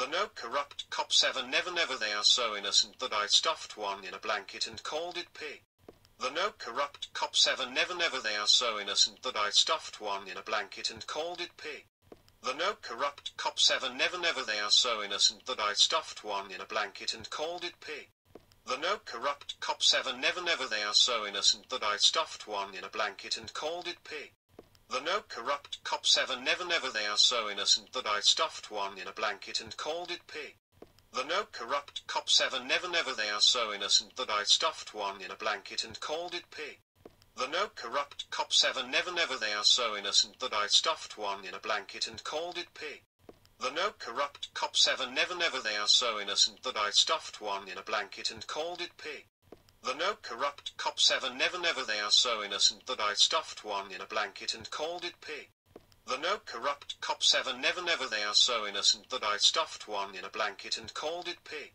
The no corrupt cop seven never never they are so innocent that I stuffed one in a blanket and called it pig. The no corrupt cop seven never never they are so innocent that I stuffed one in a blanket and called it pig. The no corrupt cop seven never never they are so innocent that I stuffed one in a blanket and called it pig. The no corrupt cop seven never never they are so innocent that I stuffed one in a blanket and called it pig. The no corrupt cop seven never never they are so innocent that I stuffed one in a blanket and called it pig. The no corrupt cop seven never never they are so innocent that I stuffed one in a blanket and called it pig. The no corrupt cop seven never never they are so innocent that I stuffed one in a blanket and called it pig. The no corrupt cop seven never never they are so innocent that I stuffed one in a blanket and called it pig. The no corrupt cop seven never never they are so innocent that I stuffed one in a blanket and called it pig. The no corrupt cop seven never never they are so innocent that I stuffed one in a blanket and called it pig.